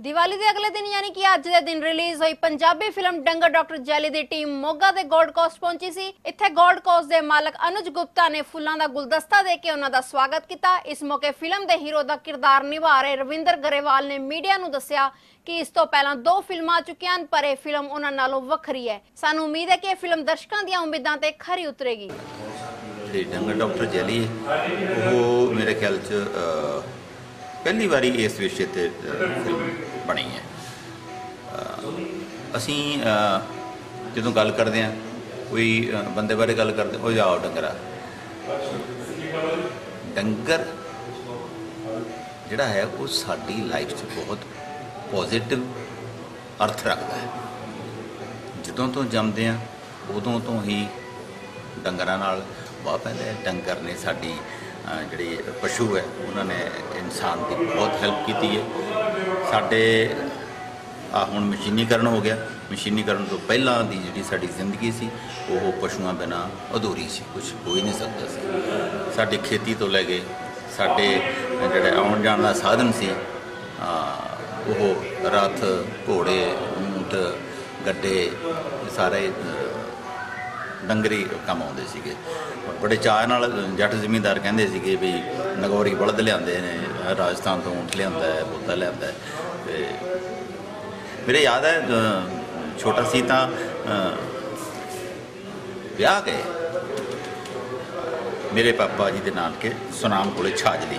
ਦੀਵਾਲੀ ਦੇ ਅਗਲੇ ਦਿਨ ਯਾਨੀ ਕਿ ਅੱਜ ਦੇ ਦਿਨ ਰਿਲੀਜ਼ ਹੋਈ Punjabi film Dangar doctor Jelly ਦੀ ਟੀਮ ਮੋਗਾ ਦੇ ਗੋਲਡ ਕੋਸਟ ਪਹੁੰਚੀ ਸੀ। ਇੱਥੇ ਗੋਲਡ ਕੋਸਟ ਦੇ ਮਾਲਕ ਅਨੁਜ ਗੁਪਤਾ ਨੇ ਫੁੱਲਾਂ ਦਾ ਗੁਲਦਸਤਾ ਦੇ ਕੇ ਉਹਨਾਂ ਦਾ ਸਵਾਗਤ ਕੀਤਾ। ਇਸ ਮੌਕੇ ਫਿਲਮ ਦੇ ਹੀਰੋ ਦਾ ਕਿਰਦਾਰ ਨਿਭਾ ਰਹੇ ਰਵਿੰਦਰ ਗਰੇਵਾਲ ਨੇ ਮੀਡੀਆ ਨੂੰ ਦੱਸਿਆ ਕਿ ਇਸ ਤੋਂ ਪਹਿਲਾਂ ਦੋ ਫਿਲਮਾਂ ਆ ਚੁੱਕੀਆਂ ਹਨ, ਪਰ ਇਹ ਫਿਲਮ ਉਹਨਾਂ ਨਾਲੋਂ ਵੱਖਰੀ ਹੈ। ਸਾਨੂੰ ਉਮੀਦ ਹੈ ਕਿ ਇਹ ਫਿਲਮ ਦਰਸ਼ਕਾਂ ਦੀਆਂ ਉਮੀਦਾਂ ਤੇ ਖਰੀ ਉਤਰੇਗੀ। ਡੰਗਰ ਡਾਕਟਰ ਜੈਲੀ, ਉਹ ਮੇਰੇ ਖਿਆਲ ਚ ਪਹਿਲੀ ਵਾਰੀ ਇਸ ਵਿਸ਼ੇ ਤੇ ਫਿਲਮ ਬਣੀ ਹੈ। ਅਸੀਂ ਜਦੋਂ ਗੱਲ ਕਰਦੇ ਹਾਂ, ਕੋਈ ਬੰਦੇ ਬਾਰੇ ਗੱਲ ਕਰਦੇ ਉਹ ਜਾਓ ਡੰਗਰਾ। ਡੰਗਰ ਜਿਹੜਾ ਹੈ, ਉਹ ਸਾਡੀ ਲਾਈਫ 'ਚ ਬਹੁਤ ਪੋਜ਼ਿਟਿਵ ਅਰਥ ਰੱਖਦਾ ਹੈ। ਜਦੋਂ ਤੋਂ ਜੰਮਦੇ ਆ ਉਦੋਂ ਤੋਂ ਹੀ ਡੰਗਰਾਂ ਨਾਲ ਵਾਹ ਪੈਂਦਾ ਹੈ। ਡੰਗਰ ਨੇ ਸਾਡੀ ਜਿਹੜੀ ਪਸ਼ੂ ਹੈ, ਉਹਨਾਂ ਨੇ ਇਨਸਾਨ ਦੀ ਬਹੁਤ ਹੈਲਪ ਕੀਤੀ ਹੈ। ਸਾਡੇ ਆ ਹੁਣ ਮਸ਼ੀਨੀਕਰਨ ਹੋ ਗਿਆ। ਮਸ਼ੀਨੀਕਰਨ ਤੋਂ ਪਹਿਲਾਂ ਦੀ ਜਿਹੜੀ ਸਾਡੀ ਜ਼ਿੰਦਗੀ ਸੀ, ਉਹ ਪਸ਼ੂਆਂ ਬਿਨਾ ਅਧੂਰੀ ਸੀ ਕੁਝ ਹੋ ਹੀ ਨਹੀਂ ਸਕਦਾ ਸੀ। ਸਾਡੀ ਖੇਤੀ ਤੋਂ ਲੈ ਕੇ ਸਾਡੇ ਜਿਹੜੇ ਆਉਣ ਜਾਣ ਦਾ ਸਾਧਨ ਸੀ ਉਹ ਰੱਥ, ਘੋੜੇ, ਊਂਟ, ਗੱਡੇ, ਸਾਰੇ ਡੰਗਰੀ ਕੰਮ ਆਉਂਦੇ ਸੀਗੇ। ਬੜੇ ਚਾਅ ਨਾਲ ਜੱਟ ਜ਼ਮੀਂਦਾਰ ਕਹਿੰਦੇ ਸੀਗੇ ਵੀ ਨਗੌਰੀ ਬਲਦ ਲਿਆਂਦੇ ਨੇ, ਰਾਜਸਥਾਨ ਤੋਂ ਊਂਠ ਲਿਆਂਦਾ ਹੈ, ਬੋਤਾ ਲਿਆਂਦਾ ਹੈ। ਤੇ ਮੇਰੇ ਯਾਦ ਹੈ ਛੋਟਾ ਸੀ ਤਾਂ ਵਿਆਹ ਗਏ। ਮੇਰੇ ਪਾਪਾ ਜੀ ਦੇ ਨਾਨਕੇ, ਸੁਨਾਮ ਕੋਲੇ ਛਾਜਲੀ।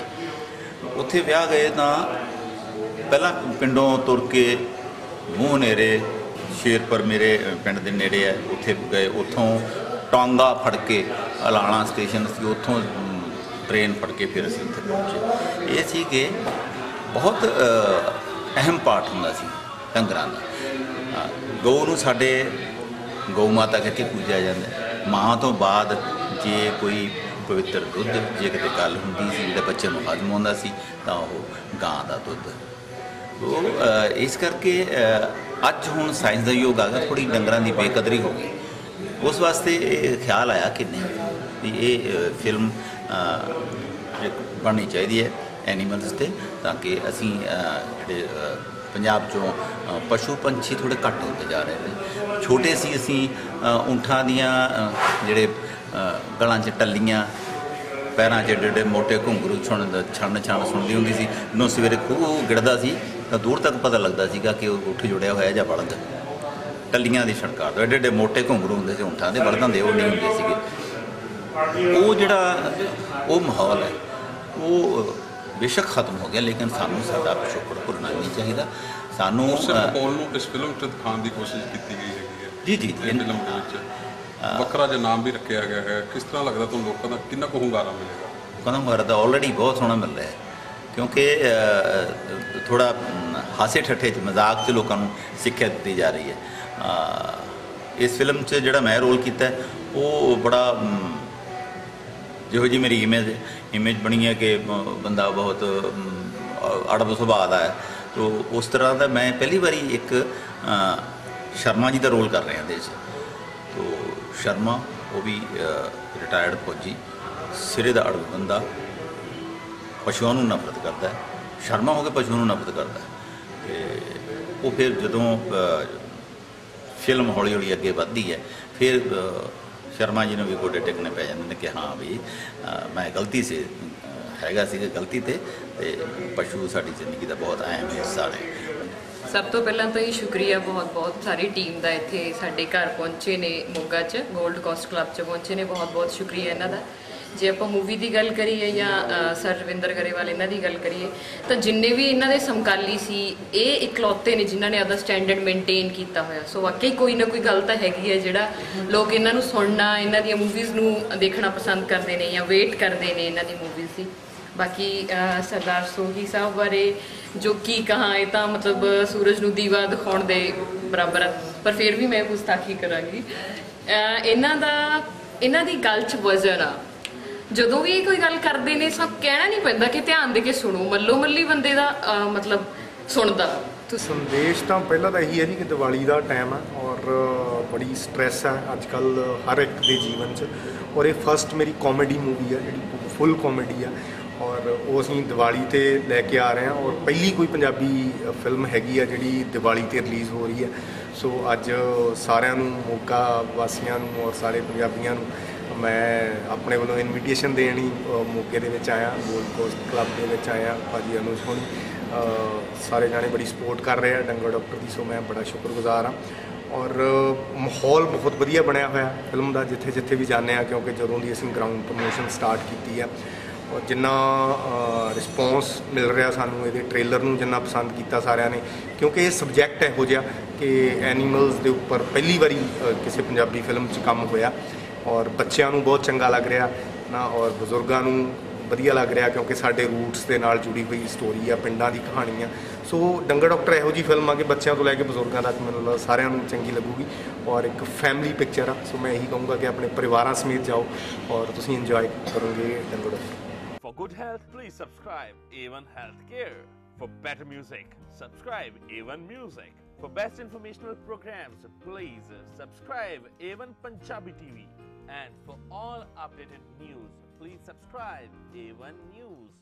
ਉੱਥੇ ਵਿਆਹ ਗਏ ਤਾਂ ਪਹਿਲਾਂ ਪਿੰਡੋਂ ਤੁਰ ਕੇ ਮੂੰਹ ਨੇਰੇ ਸ਼ੇਰਪੁਰ ਮੇਰੇ ਪਿੰਡ ਦੇ ਨੇੜੇ ਹੈ ਉੱਥੇ ਗਏ ਉੱਥੋਂ ਟਾਂਗਾ ਫੜ ਕੇ ਅਲਾਣਾ ਸਟੇਸ਼ਨ ਸੀ ਉੱਥੋਂ ਅਮ, ਟ੍ਰੇਨ ਫੜ ਕੇ ਫਿਰ ਅਸੀਂ ਉੱਥੇ ਪਹੁੰਚੇ। ਇਹ ਸੀ ਕਿ ਬਹੁਤ ਅਹਿਮ ਪਾਠ ਹੁੰਦਾ ਸੀ ਡੰਗਰਾਂ ਦਾ। ਗਊ ਨੂੰ ਸਾਡੇ ਗਊ ਮਾਤਾ ਕਰਕੇ ਪੂਜਿਆ ਜਾਂਦਾ ਮਾਂ ਤੋਂ ਬਾਅਦ ਜੇ ਕੋਈ ਪਵਿੱਤਰ ਦੁੱਧ ਜੇ ਕਿਤੇ ਗੱਲ ਹੁੰਦੀ ਸੀ ਜਿਹੜੇ ਬੱਚੇ ਨੂੰ ਹਜ਼ਮ ਹੁੰਦਾ ਸੀ ਤਾਂ ਉਹ ਗਾਂ ਦਾ ਦੁੱਧ। ਉਹ ਇਸ ਕਰਕੇ ਅੱਜ ਹੁਣ ਸਾਇੰਸ ਦਾ ਯੁੱਗ ਆ ਗਿਆ ਥੋੜੀ ਡੰਗਰਾਂ ਦੀ ਬੇਕਦਰੀ ਹੋ ਗਈ। ਉਸ ਵਾਸਤੇ ਇਹ ਖਿਆਲ ਆਇਆ ਕਿ ਨਹੀਂ ਵੀ ਇਹ ਫਿਲਮ ਬਣਨੀ ਚਾਹੀਦੀ ਹੈ ਐਨੀਮਲਸ ਤੇ ਤਾਂ ਕਿ ਅਸੀਂ ਜਿਹੜੇ ਪੰਜਾਬ ਚੋਂ ਪਸ਼ੂ ਪੰਛੀ ਥੋੜੇ ਘੱਟ ਹੁੰਦੇ ਜਾ ਰਹੇ ਨੇ। ਛੋਟੇ ਸੀ ਅਸੀਂ ਅ, ਦੀਆਂ ਜਿਹੜੇ ਗਲਾਂ 'ਚ ਟੱਲੀਆਂ ਪੈਰਾਂ 'ਚ ਏਡੇ ਏਡੇ ਮੋਟੇ ਘੁੰਗਰੂ ਛਣ ਛਣ ਛਣ ਸੁਣਦੀ ਹੁੰਦੀ ਸੀ। ਨੂੰ ਸਵੇਰੇ ਖੂਹ ਗਿੜਦਾ ਸੀ ਤਾਂ ਦੂਰ ਤੱਕ ਪਤਾ ਲੱਗਦਾ ਸੀਗਾ ਕਿ ਉਹ ਉੱਠ ਜੁੜਿਆ ਹੋਇਆ ਜਾਂ ਬਲਦ ਟੱਲੀਆਂ ਦੀ ਛਣਕਾਰ ਤੋਂ ਏਡੇ ਏਡੇ ਮੋਟੇ ਘੁੰਗਰੂ ਹੁੰਦੇ ਸੀ ਊਂਠਾਂ ਦੇ ਬਲਦਾਂ ਦੇ ਉਹ ਨਹੀਂ ਹੁੰਦੇ ਸੀਗੇ। ਉਹ ਜਿਹੜਾ ਉਹ ਮਾਹੌਲ ਹੈ ਉਹ ਬੇਸ਼ੱਕ ਖਤਮ ਹੋ ਗਿਆ ਲੇਕਿਨ ਸਾਨੂੰ ਸਾਡਾ ਪਿਛੋਕੜ ਭੁੱਲਣਾ ਨਹੀਂ ਚਾਹੀਦਾ। ਸਾਨੂੰ ਮਾਹੌਲ ਨੂੰ ਇਸ ਫਿਲਮ 'ਚ ਦਿਖਾਉਣ ਦੀ ਕੋਸ਼ਿਸ਼ ਕੀਤੀ ਗਈ ਹੈਗੀ ਹੈ। ਜੀ ਜੀ ਇਹ ਫਿਲਮ ਦੇ ਵਿੱਚ। ਵੱਖਰਾ ਜਿਹਾ ਨਾਮ ਵੀ ਰੱਖਿਆ ਗਿਆ ਹੈ। ਕਿਸ ਤਰ੍ਹਾਂ ਲੱਗਦਾ ਤੁਹਾਨੂੰ ਲੋਕਾਂ ਦਾ ਕਿੰਨਾ ਕੁ ਹੁੰਗਾਰਾ ਮਿਲੇਗਾ? ਕਦਮ ਵਰਦਾ ਆਲਰੇਡੀ ਬਹੁਤ ਸੋਹਣਾ ਮਿਲ ਰਿਹਾ ਹੈ। ਕਿਉਂਕਿ ਥੋੜਾ ਹਾਸੇ ਠੱਠੇ ਚ, ਮਜ਼ਾਕ ਚ ਲੋਕਾਂ ਨੂੰ ਸਿੱਖਿਆ ਦਿੱਤੀ ਜਾ ਰਹੀ ਹੈ। ਇਸ ਫਿਲਮ 'ਚ ਜਿਹੜਾ ਮੈਂ ਰੋਲ ਕੀਤਾ, ਉਹ ਬੜਾ ਜਿਹੋ ਜੀ ਮੇਰੀ ਇਮੇਜ ਇਮੇਜ ਬਣੀ ਹੈ ਕਿ ਬੰਦਾ ਬਹੁਤ ਅੜਬ ਸੁਭਾਅ ਦਾ ਹੈ। ਤੋ ਉਸ ਤਰ੍ਹਾਂ ਦਾ ਮੈਂ ਪਹਿਲੀ ਵਾਰੀ ਇੱਕ ਸ਼ਰਮਾ ਜੀ ਦਾ ਰੋਲ ਕਰ ਰਿਹਾ ਦੇ 'ਚ। ਤੋ ਸ਼ਰਮਾ, ਉਹ ਵੀ ਰਿਟਾਇਰਡ ਫੌਜੀ, ਸਿਰੇ ਦਾ ਅੜਬ ਬੰਦਾ, ਪਸ਼ੂਆਂ ਨੂੰ ਨਫ਼ਰਤ ਕਰਦਾ ਹੈ। ਸ਼ਰਮਾ ਹੋ ਕੇ ਪਸ਼ੂਆਂ ਨੂੰ ਨਫ਼ਰਤ ਕਰਦਾ ਹੈ। ਤੇ ਉਹ ਫਿਰ ਜਦੋਂ ਫਿਲਮ ਹੌਲੀ ਹੌਲੀ ਅੱਗੇ ਵੱਧਦੀ ਹੈ, ਫਿਰ ਸ਼ਰਮਾ ਜੀ ਨੂੰ ਵੀ ਗੋਡੇ ਟੇਕਣੇ ਪੈ ਜਾਂਦੇ ਨੇ ਕਿ ਹਾਂ ਵੀ ਮੈਂ ਗਲਤੀ ਸੇ ਹੈਗਾ ਸੀ ਗਲਤੀ ਤੇ ਤੇ ਪਸ਼ੂ ਸਾਡੀ ਜ਼ਿੰਦਗੀ ਦਾ ਬਹੁਤ ਅਹਿਮ ਹਿੱਸਾ ਨੇ। ਸਭ ਤੋਂ ਪਹਿਲਾਂ ਤਾਂ ਇਹ ਸ਼ੁਕਰੀਆ ਬਹੁਤ ਬਹੁਤ ਸਾਰੀ ਟੀਮ ਦਾ ਇੱਥੇ ਸਾਡੇ ਘਰ ਪਹੁੰਚੇ ਨੇ ਮੋਗਾ 'ਚ 골ਡ ਕੋਸਟ ਕਲੱਬ 'ਚ ਪਹੁੰਚੇ ਨੇ, ਬਹੁਤ ਬਹੁਤ ਸ਼ੁਕਰੀਆ ਇਹਨਾਂ ਦਾ। ਜੇ ਆਪਾਂ ਮੂਵੀ ਦੀ ਗੱਲ ਕਰੀਏ ਜਾਂ ਸਰ ਰਵਿੰਦਰ ਗਰੇਵਾਲ ਇਹਨਾਂ ਦੀ ਗੱਲ ਕਰੀਏ, ਤਾਂ ਜਿੰਨੇ ਵੀ ਇਹਨਾਂ ਦੇ ਸਮਕਾਲੀ ਸੀ, ਇਹ ਇਕਲੌਤੇ ਨੇ ਜਿਨ੍ਹਾਂ ਨੇ ਆਪਦਾ ਸਟੈਂਡਰਡ ਮੇਨਟੇਨ ਕੀਤਾ ਹੋਇਆ। ਸੋ ਵਾਕਈ ਕੋਈ ਨਾ ਕੋਈ ਗੱਲ ਤਾਂ ਹੈਗੀ ਹੈ ਜਿਹੜਾ ਲੋਕ ਇਹਨਾਂ ਨੂੰ ਸੁਣਨਾ, ਇਹਨਾਂ ਦੀਆਂ ਮੂਵੀਜ਼ ਨੂੰ ਦੇਖਣਾ ਪਸੰਦ ਕਰਦੇ ਨੇ ਜਾਂ ਵੇਟ ਕਰਦੇ ਨੇ ਇਹਨਾਂ ਦੀ ਮੂਵੀਜ਼ ਦੀ। ਬਾਕੀ ਸਰਦਾਰ ਸੋਹੀ ਸਾਹਿਬ ਬਾਰੇ ਜੋ ਕੀ ਕਹਾਂ, ਇਹ ਤਾਂ ਮਤਲਬ ਸੂਰਜ ਨੂੰ ਦੀਵਾ ਦਿਖਾਉਣ ਦੇ ਬਰਾਬਰ ਹੈ ਪਰ ਫਿਰ ਵੀ ਮੈਂ ਗੁਸਤਾਖੀ ਕਰਾਂਗੀ। ਇਹਨਾਂ ਦਾ, ਇਹਨਾਂ ਦੀ ਗੱਲ 'ਚ ਵਜ਼ਨ ਆ। ਜਦੋਂ ਵੀ ਇਹ ਕੋਈ ਗੱਲ ਕਰਦੇ ਨੇ ਸਭ ਕਹਿਣਾ ਨਹੀਂ ਪੈਂਦਾ ਕਿ ਧਿਆਨ ਦੇ ਕੇ ਸੁਣੋ। ਮੱਲੋ ਮੱਲੀ ਬੰਦੇ ਦਾ ਅਹ, ਮਤਲਬ ਸੁਣਦਾ। ਤੁਸੀਂ ਸੰਦੇਸ਼ ਤਾਂ ਪਹਿਲਾਂ ਤਾਂ ਇਹੀ ਹੈ ਜੀ ਕਿ ਦੀਵਾਲੀ ਦਾ ਟਾਈਮ ਹੈ ਔਰ ਬੜੀ ਸਟ੍ਰੈਸ ਹੈ ਅੱਜ ਕੱਲ ਹਰ ਇੱਕ ਦੇ ਜੀਵਨ 'ਚ। ਔਰ ਇਹ ਫਸਟ ਮੇਰੀ ਕਾਮੇਡੀ ਮੂਵੀ ਹੈ ਜਿਹੜੀ ਫੁੱਲ ਕਾਮੇਡੀ ਹੈ ਔਰ ਉਹ ਅਸੀਂ ਦੀਵਾਲੀ ਤੇ ਲੈ ਕੇ ਆ ਰਹੇ ਹਾਂ ਔਰ ਪਹਿਲੀ ਕੋਈ ਪੰਜਾਬੀ ਫਿਲਮ ਹੈਗੀ ਆ ਜਿਹੜੀ ਦੀਵਾਲੀ ਤੇ ਰਿਲੀਜ਼ ਹੋ ਰਹੀ ਹੈ ਸੋ ਅੱਜ ਸਾਰਿਆਂ ਨੂੰ ਮੌਕਾ ਵਾਸੀਆਂ ਨੂੰ ਔਰ ਸਾਰੇ ਪੰਜਾਬੀਆਂ ਨੂੰ ਮੈਂ ਆਪਣੇ ਵੱਲੋਂ ਇਨਵੀਟੇਸ਼ਨ ਦੇਣੀ ਮੌਕੇ ਦੇ ਵਿੱਚ ਆਇਆ ਗੋਲਡ ਕੋਸਟ ਕਲੱਬ ਦੇ ਵਿੱਚ ਆਇਆ, ਭਾਜੀ ਅਨੁਜ ਹੋਣੀ ਸਾਰੇ ਜਾਣੇ ਬੜੀ ਸਪੋਰਟ ਕਰ ਰਹੇ ਆ, ਡੰਗਰ ਡਾਕਟਰ ਦੀ, ਸੋ ਮੈਂ ਬੜਾ ਸ਼ੁਕਰਗੁਜ਼ਾਰ ਹਾਂ। ਔਰ ਮਾਹੌਲ ਬਹੁਤ ਵਧੀਆ ਬਣਿਆ ਹੋਇਆ ਫਿਲਮ ਦਾ, ਜਿੱਥੇ ਜਿੱਥੇ ਵੀ ਜਾਂਦੇ ਆ, ਕਿਉਂਕਿ ਜਦੋਂ ਦੀ ਅਸੀਂ ਗਰਾਊਂਡ ਪ੍ਰੋਮੋਸ਼ਨ ਸਟਾਰਟ ਕੀਤੀ ਆ, ਔਰ ਜਿੰਨਾ ਰਿਸਪੌਂਸ ਮਿਲ ਰਿਹਾ ਸਾਨੂੰ ਇਹਦੇ ਟ੍ਰੇਲਰ ਨੂੰ, ਜਿੰਨਾ ਪਸੰਦ ਕੀਤਾ ਸਾਰਿਆਂ ਨੇ, ਕਿਉਂਕਿ ਇਹ ਸਬਜੈਕਟ ਇਹੋ ਜਿਹਾ ਕਿ ਐਨੀਮਲਸ ਦੇ ਉੱਪਰ ਪਹਿਲੀ ਵਾਰੀ ਕਿਸੇ ਪੰਜਾਬੀ ਫਿਲਮ 'ਚ ਕੰਮ ਹੋਇਆ। ਔਰ ਬੱਚਿਆਂ ਨੂੰ ਬਹੁਤ ਚੰਗਾ ਲੱਗ ਰਿਹਾ ਨਾ ਔਰ ਬਜ਼ੁਰਗਾਂ ਨੂੰ ਵਧੀਆ ਲੱਗ ਰਿਹਾ ਕਿਉਂਕਿ ਸਾਡੇ ਰੂਟਸ ਦੇ ਨਾਲ ਜੁੜੀ ਹੋਈ ਸਟੋਰੀ ਆ ਪਿੰਡਾਂ ਦੀ ਕਹਾਣੀ ਆ ਸੋ ਡੰਗਰ ਡਾਕਟਰ ਇਹੋ ਜੀ ਫਿਲਮ ਆ ਕਿ ਬੱਚਿਆਂ ਤੋਂ ਲੈ ਕੇ ਬਜ਼ੁਰਗਾਂ ਤੱਕ ਮੈਨੂੰ ਲੱਗਦਾ ਸਾਰਿਆਂ ਨੂੰ ਚੰਗੀ ਲੱਗੂਗੀ ਔਰ ਇੱਕ ਫੈਮਿਲੀ ਪਿਕਚਰ ਆ ਸੋ ਮੈਂ ਇਹੀ ਕਹੂੰਗਾ ਕਿ ਆਪਣੇ ਪਰਿਵਾਰਾਂ ਸਮੇਤ ਜਾਓ ਔਰ ਤੁਸੀਂ ਇੰਜੋਏ ਕਰੋਗੇ Dangar doctor For good health, please subscribe A1 Healthcare. For better music, subscribe A1 Music. For best informational programs, please subscribe A1 Punjabi TV. And for all updated news, please subscribe A1 News.